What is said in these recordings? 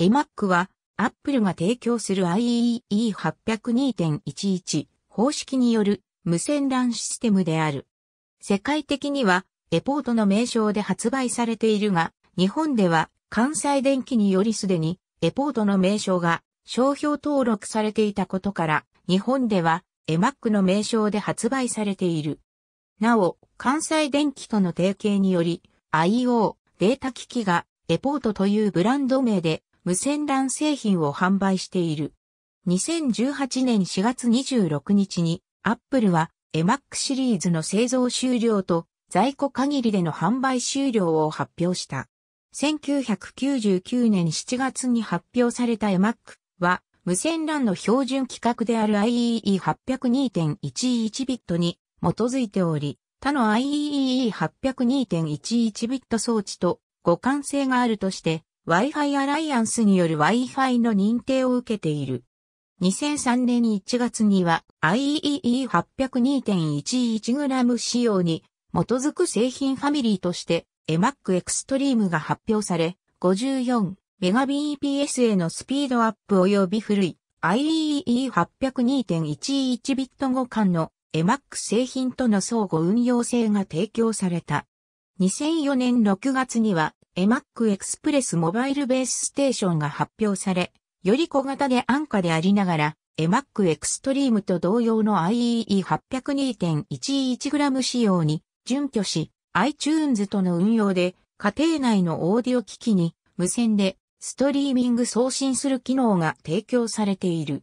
eMac は Apple が提供する IEE802.11 方式による無線 LAN システムである。世界的にはエポートの名称で発売されているが、日本では関西電機によりすでにエポートの名称が商標登録されていたことから、日本では eMac の名称で発売されている。なお、関西電機との提携により、IO データ機器がエポートというブランド名で無線 LAN 製品を販売している。2018年4月26日に、アップルは eMac シリーズの製造終了と在庫限りでの販売終了を発表した。1999年7月に発表された eMac は無線 LAN の標準規格である IEE802.11 ビットに基づいており、他の IEE802.11 ビット装置と互換性があるとして Wi-Fi アライアンスによる Wi-Fi の認定を受けている。2003年1月には IEE802.11g 仕様に基づく製品ファミリーとして eMac Extreme が発表され、54Mbps へのスピードアップ及び古い IEE802.11 ビット互換の eMac 製品との相互運用性が提供された。2004年6月には eMac Express モバイルベースステーションが発表され、より小型で安価でありながら、eMac Extreme と同様の IEE802.11g 仕様に準拠し、iTunes との運用で家庭内のオーディオ機器に無線でストリーミング送信する機能が提供されている。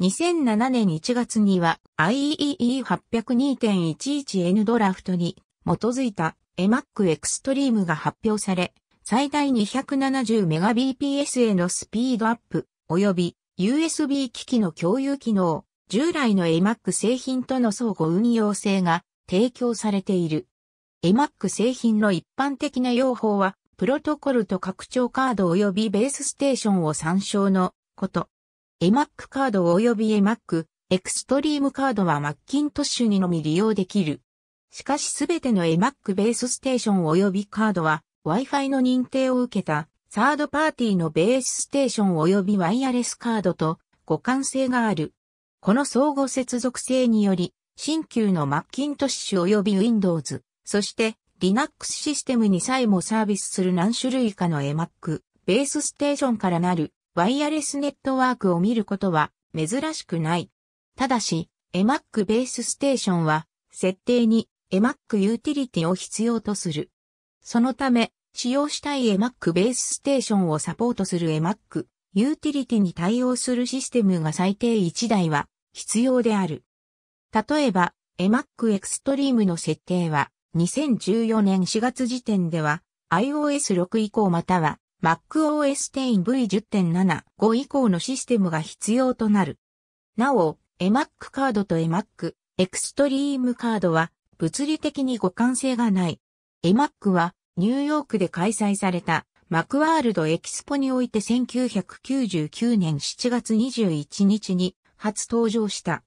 2007年1月には IEE802.11N ドラフトに基づいた eMac Extreme が発表され、最大 270Mbps へのスピードアップ、及び USB 機器の共有機能、従来の eMac 製品との相互運用性が提供されている。eMac 製品の一般的な用法は、プロトコルと拡張カード及びベースステーションを参照のこと。eMac カード及び eMac エクストリームカードはマッキントッシュにのみ利用できる。しかしすべての eMac ベースステーション及びカードは Wi-Fi の認定を受けたサードパーティーのベースステーション及びワイヤレスカードと互換性がある。この相互接続性により、新旧のマッキントッシュ及び Windows、そして Linux システムにさえもサービスする何種類かの eMac、ベースステーションからなるワイヤレスネットワークを見ることは珍しくない。ただし、eMac ベースステーションは設定に eMac ユーティリティを必要とする。そのため、使用したい eMac ベースステーションをサポートする eMac ユーティリティに対応するシステムが最低1台は必要である。例えば、eMac Extreme の設定は2014年4月時点では iOS6 以降または MacOS 10 V10.75 以降のシステムが必要となる。なお、eMac カードと eMac Extreme カードは物理的に互換性がない。eMac はニューヨークで開催されたマクワールドエキスポにおいて1999年7月21日に初登場した。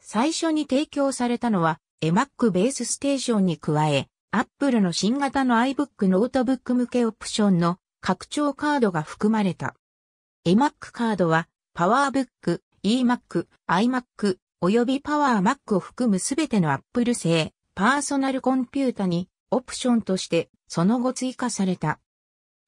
最初に提供されたのは eMac ベースステーションに加え、Apple の新型の iBook ノートブック向けオプションの拡張カードが含まれた。eMac カードは PowerBook、eMac、iMac 及び PowerMac を含むすべての Apple 製パーソナルコンピュータにオプションとしてその後追加された。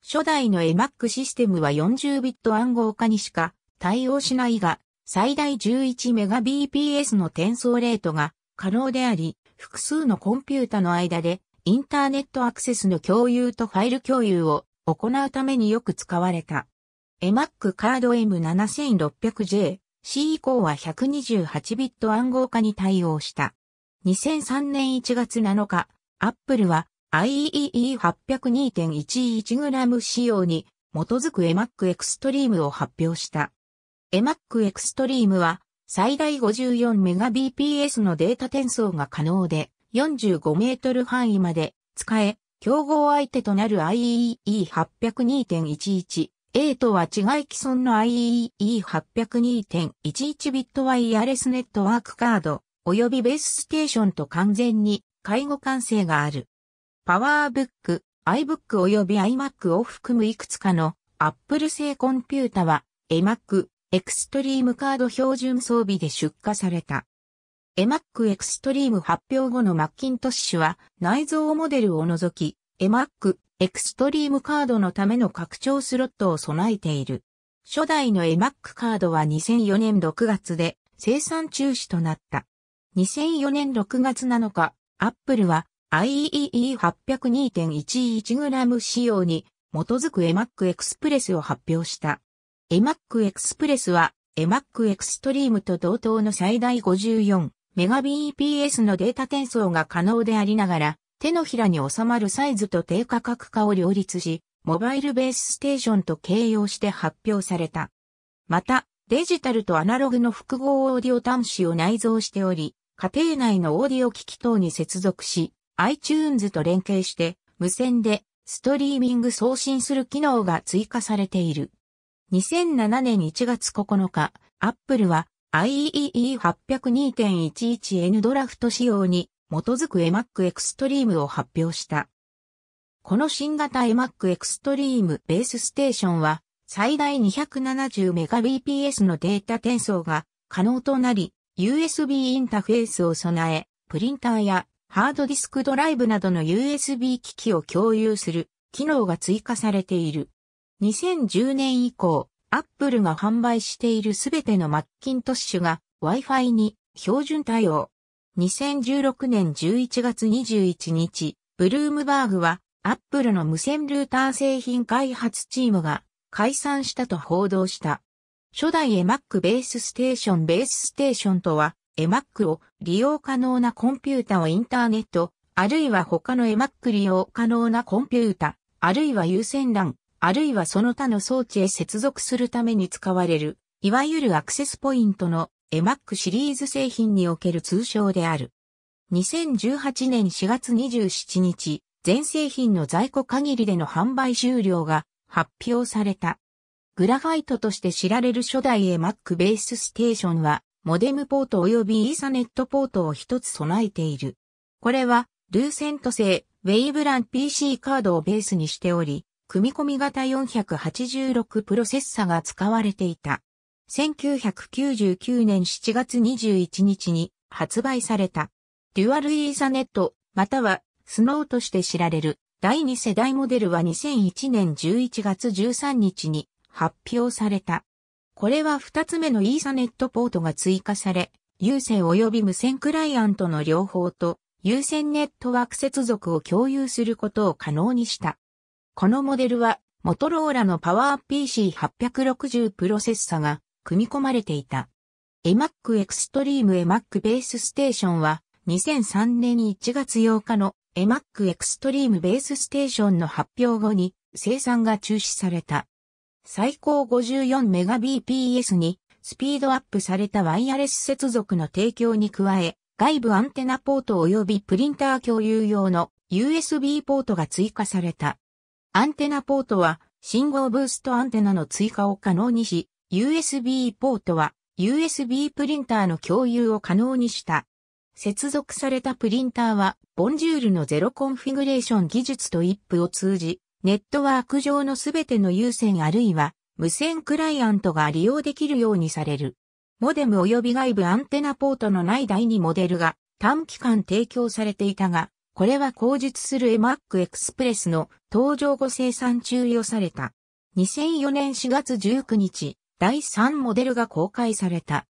初代の eMac システムは40ビット暗号化にしか対応しないが、最大 11Mbps の転送レートが可能であり、複数のコンピュータの間でインターネットアクセスの共有とファイル共有を行うためによく使われた。eMac カード M7600J C 以降は128ビット暗号化に対応した。2003年1月7日、Apple は IEE802.11g 仕様に基づく eMac Extreme を発表した。eMac Extreme は最大 54Mbps のデータ転送が可能で45メートル範囲まで使え、競合相手となる IEE802.11 A とは違い既存の IEE802.11 ビットワイヤレスネットワークカード及びベースステーションと完全に介護完成がある。パワーブック、iBook 及び iMac を含むいくつかの Apple 製コンピュータは eMac Extreme カード標準装備で出荷された。eMac Extreme 発表後のマッキントッシュは内蔵モデルを除き eMac Extreme カードのための拡張スロットを備えている。初代の eMac カードは2004年6月で生産中止となった。2004年6月7日、Apple は IEE802.11g 仕様に基づく eMac Express を発表した。eMac Express は eMac Extreme と同等の最大 54Mbps のデータ転送が可能でありながら、手のひらに収まるサイズと低価格化を両立し、モバイルベースステーションと併用して発表された。また、デジタルとアナログの複合オーディオ端子を内蔵しており、家庭内のオーディオ機器等に接続し、iTunes と連携して無線でストリーミング送信する機能が追加されている。2007年1月9日、Apple は IEEE802.11N ドラフト仕様に基づく eMac Extreme を発表した。この新型 eMac Extreme ベースステーションは最大 270Mbps のデータ転送が可能となり、USB インターフェースを備え、プリンターやハードディスクドライブなどの USB 機器を共有する機能が追加されている。2010年以降、Apple が販売しているすべてのマッキントッシュが Wi-Fi に標準対応。2016年11月21日、ブルームバーグはアップルの無線ルーター製品開発チームが解散したと報道した。初代 eMac ベースステーションベースステーションとは eMac を利用可能なコンピュータをインターネット、あるいは他の eMac 利用可能なコンピュータ、あるいは有線 LAN、あるいはその他の装置へ接続するために使われる、いわゆるアクセスポイントの eMac シリーズ製品における通称である。2018年4月27日、全製品の在庫限りでの販売終了が発表された。グラファイトとして知られる初代 eMac ベースステーションは、モデムポート及びイーサネットポートを一つ備えている。これは、ルーセント製、ウェイブラン PC カードをベースにしており、組み込み型486プロセッサが使われていた。1999年7月21日に発売された。デュアルイーサネット、またはスノーとして知られる第2世代モデルは2001年11月13日に発表された。これは2つ目のイーサネットポートが追加され、有線及び無線クライアントの両方と有線ネットワーク接続を共有することを可能にした。このモデルは、モトローラのパワー PC860 プロセッサが組み込まれていた。eMac Extreme eMac Base Station は2003年1月8日の eMac Extreme Base Station の発表後に生産が中止された。最高 54Mbps にスピードアップされたワイヤレス接続の提供に加え、外部アンテナポート及びプリンター共有用の USB ポートが追加された。アンテナポートは信号ブーストアンテナの追加を可能にし、USB ポートは USB プリンターの共有を可能にした。接続されたプリンターは、ボンジュールのゼロコンフィグレーション技術と IP を通じ、ネットワーク上のすべての有線あるいは無線クライアントが利用できるようにされる。モデム及び外部アンテナポートのない第2モデルが短期間提供されていたが、これは口述する eMac Express の登場後生産中予された。2004年4月19日、第3モデルが公開された。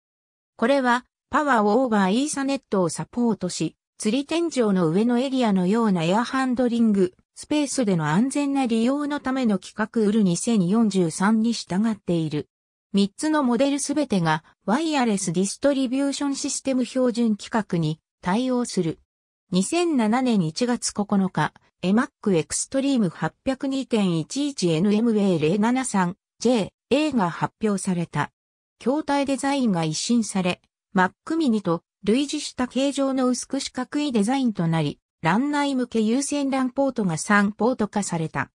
これはパワーオーバーイーサネットをサポートし、釣り天井の上のエリアのようなエアハンドリング、スペースでの安全な利用のための規格売る2043に従っている。3つのモデルすべてがワイヤレスディストリビューションシステム標準規格に対応する。2007年1月9日、eMac Extreme 802.11NMA073J A が発表された。筐体デザインが一新され、Mac mini と類似した形状の薄く四角いデザインとなり、欄内向け有線 LAN ポートが3ポート化された。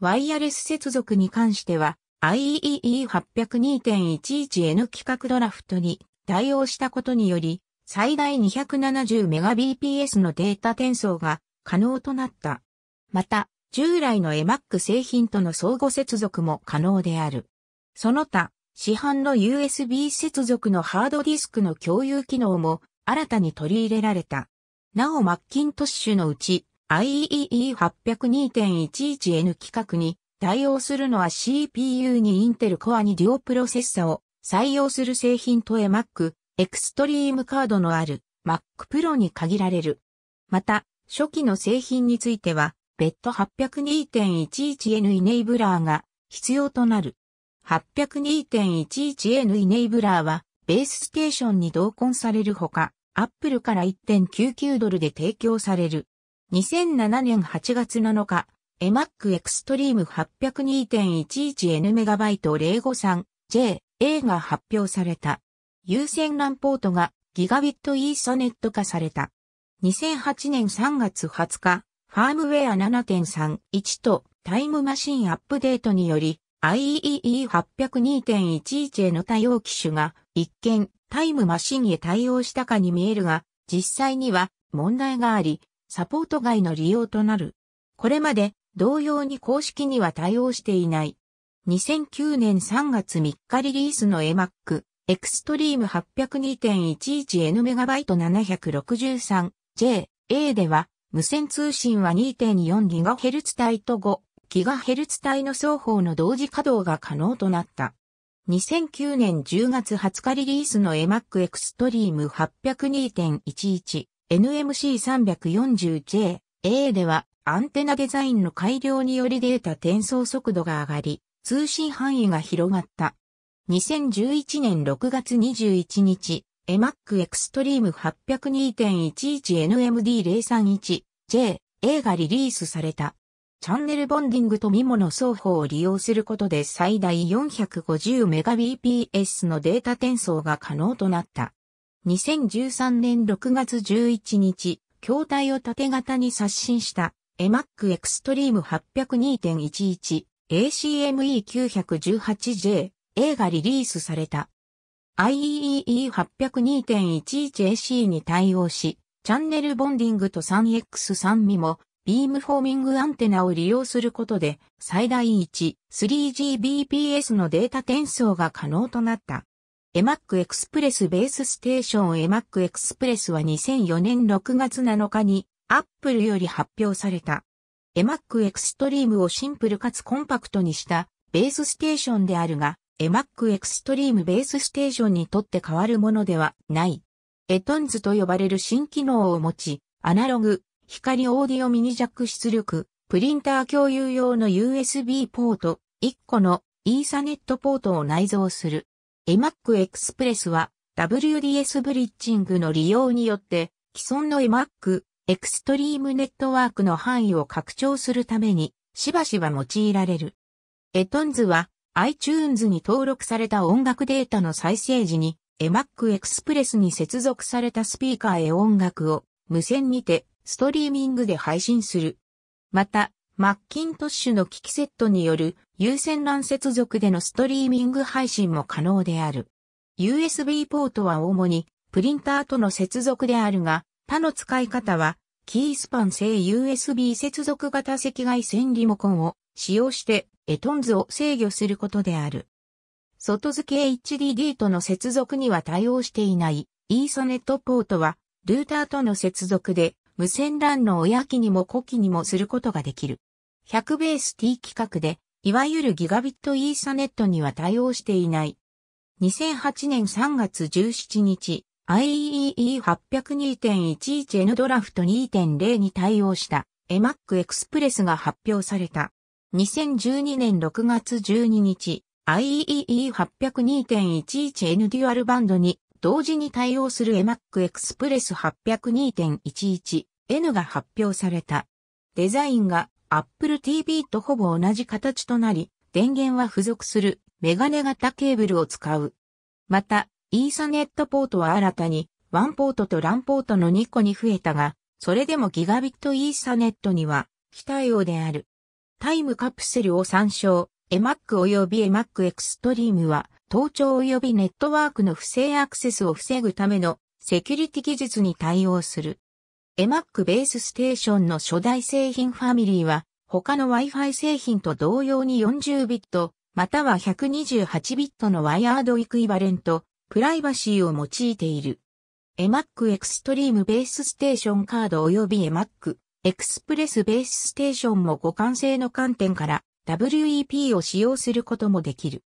ワイヤレス接続に関しては IEEE802.11N 規格ドラフトに対応したことにより、最大 270Mbps のデータ転送が可能となった。また、従来の Emac 製品との相互接続も可能である。その他、市販の USB 接続のハードディスクの共有機能も新たに取り入れられた。なおマッキントッシュのうち IEEE802.11N 規格に対応するのは CPU にインテルコアにデュオプロセッサを採用する製品と Mac、エクストリームカードのある Mac Pro に限られる。また、初期の製品については、別途 802.11N イネイブラーが必要となる。802.11N イネイブラーは、ベースステーションに同梱されるほか、Apple から1.99ドルで提供される。2007年8月7日、Emac Extreme 802.11NMB053J A が発表された。有線 LAN ポートがギガビットイーサネット化された。2008年3月20日、ファームウェア7.31とタイムマシンアップデートにより IEEE802.11 への対応機種が一見タイムマシンへ対応したかに見えるが、実際には問題があり、サポート外の利用となる。これまで同様に公式には対応していない。2009年3月3日リリースの Emac Extreme 802.11NMB763J A では無線通信は 2.4GHz 帯と 5GHz 帯の双方の同時稼働が可能となった。2009年10月20日リリースの Emac Extreme 802.11 NMC340J A ではアンテナデザインの改良によりデータ転送速度が上がり、通信範囲が広がった。2011年6月21日、Emac Extreme 802.11NMD031J A がリリースされた。チャンネルボンディングとミモの双方を利用することで最大 450Mbps のデータ転送が可能となった。2013年6月11日、筐体を縦型に刷新した Emac Extreme 802.11 ACME918J A がリリースされた。IEEE802.11AC に対応し、チャンネルボンディングと 3X3 ミもビームフォーミングアンテナを利用することで最大1、3GBps のデータ転送が可能となった。Emac Express ベースステーション Emac Express は2004年6月7日に Apple より発表された。Emac Extreme をシンプルかつコンパクトにしたベースステーションであるが、Emac Extreme ベースステーションにとって変わるものではない。エトンズと呼ばれる新機能を持ち、アナログ、光オーディオミニジャック出力、プリンター共有用の USB ポート、1個のイーサネットポートを内蔵する。Emac Express は WDS ブリッジングの利用によって既存の Emac Extreme ネットワークの範囲を拡張するためにしばしば用いられる。エトンズは iTunes に登録された音楽データの再生時に Emac Express に接続されたスピーカーへ音楽を無線にてストリーミングで配信する。また、マッキントッシュの機器セットによる有線 LAN 接続でのストリーミング配信も可能である。USB ポートは主にプリンターとの接続であるが、他の使い方は、キースパン製 USB 接続型赤外線リモコンを使用してエトンズを制御することである。外付け HDD との接続には対応していないイーソネットポートはルーターとの接続で無線 LAN の親機にも子機にもすることができる。100ベース T 規格で、いわゆるギガビットイーサネットには対応していない。2008年3月17日、IEEE802.11N ドラフト2.0に対応した Emac Express が発表された。2012年6月12日、IEEE802.11N デュアルバンドに同時に対応する Emac Express 802.11 N が発表された。デザインが Apple TV とほぼ同じ形となり、電源は付属するメガネ型ケーブルを使う。また、イーサネットポートは新たに1ポートと LAN ポートの2個に増えたが、それでもギガビットイーサネットには非対応である。タイムカプセルを参照、Emac 及び Emac Extreme は盗聴及びネットワークの不正アクセスを防ぐためのセキュリティ技術に対応する。Emac ベースステーションの初代製品ファミリーは、他の Wi-Fi 製品と同様に40ビット、または128ビットのワイヤードイクイバレント、プライバシーを用いている。Emac Extreme ベースステーションカード及び Emac Express ベースステーションも互換性の観点から WEP を使用することもできる。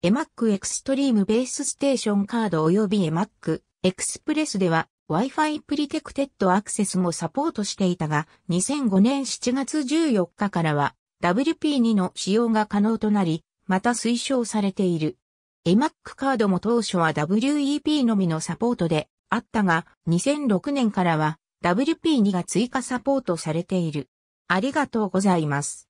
Emac Extreme ベースステーションカード及び Emac Express では Wi-Fi Protected Access もサポートしていたが、2005年7月14日からは WP2 の使用が可能となり、また推奨されている。Emac カードも当初は WEP のみのサポートであったが、2006年からは WP2 が追加サポートされている。ありがとうございます。